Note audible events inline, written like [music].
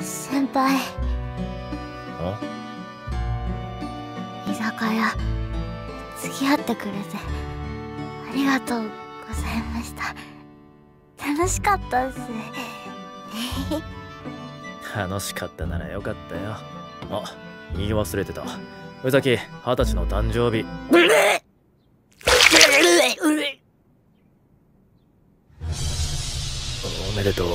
先輩。あ？居酒屋。付き合ってくれて。ありがとうございました。楽しかったっす [laughs] 楽しかったならよかったよ。あ言い忘れてた。宇崎二十歳の誕生日。おめでとう。